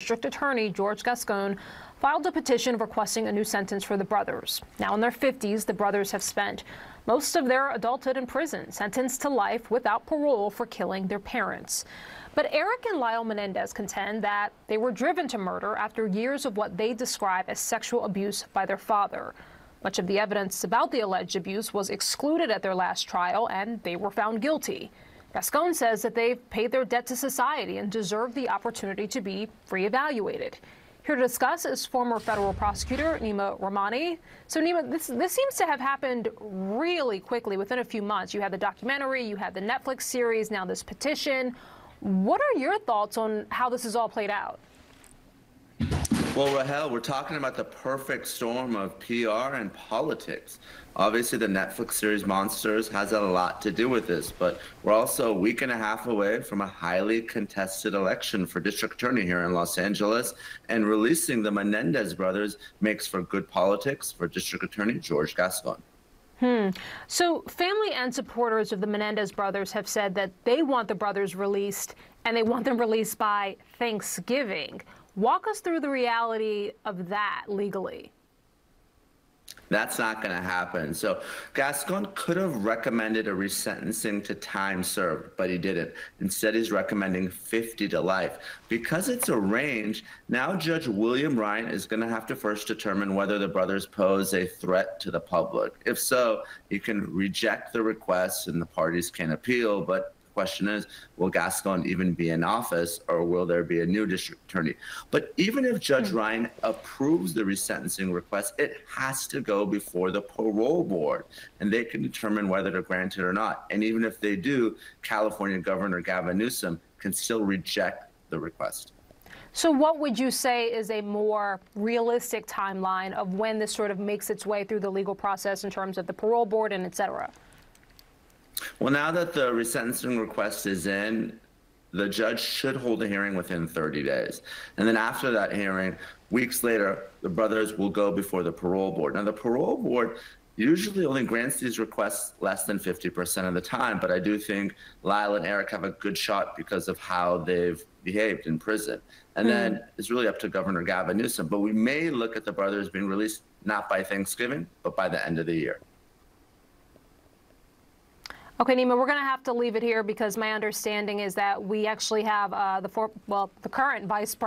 District Attorney George Gascon filed a petition requesting a new sentence for the brothers. Now in their 50s, the brothers have spent most of their adulthood in prison, sentenced to life without parole for killing their parents. But Eric and Lyle Menendez contend that they were driven to murder after years of what they describe as sexual abuse by their father. Much of the evidence about the alleged abuse was excluded at their last trial, and they were found guilty. Gascon says that they've paid their debt to society and deserve the opportunity to be reevaluated. Here to discuss is former federal prosecutor Neama Rahmani. So, Neama, this, this seems to have happened really quickly within a few months. You had the documentary, you had the Netflix series, now this petition. What are your thoughts on how this has all played out? Well, Rahel, we're talking about the perfect storm of PR and politics. Obviously, the Netflix series Monsters has a lot to do with this, but we're also a week and a half away from a highly contested election for district attorney here in Los Angeles, and releasing the Menendez brothers makes for good politics for district attorney George Gascon. Hmm. So, family and supporters of the Menendez brothers have said that they want the brothers released and they want them released by Thanksgiving. Walk us through the reality of that legally. That's not going to happen. So Gascon could have recommended a resentencing to time served, but he didn't. Instead, he's recommending 50 to life. Because it's a range, now Judge William Ryan is going to have to first determine whether the brothers pose a threat to the public. If so, he can reject the request and the parties can appeal, but question is, will Gascon even be in office or will there be a new district attorney? But even if Judge hmm. Ryan approves the resentencing request, it has to go before the parole board and they can determine whether to grant it or not. And even if they do, California Governor Gavin Newsom can still reject the request. So, what would you say is a more realistic timeline of when this sort of makes its way through the legal process in terms of the parole board and et cetera? Well, now that the resentencing request is in, the judge should hold a hearing within 30 days. And then after that hearing, weeks later, the brothers will go before the parole board. Now, the parole board usually only grants these requests less than 50% of the time, but I do think Lyle and Eric have a good shot because of how they've behaved in prison. And mm. then it's really up to Governor Gavin Newsom. But we may look at the brothers being released not by Thanksgiving, but by the end of the year. Okay, Neama, we're going to have to leave it here because my understanding is that we actually have uh, the for, well, the current vice president.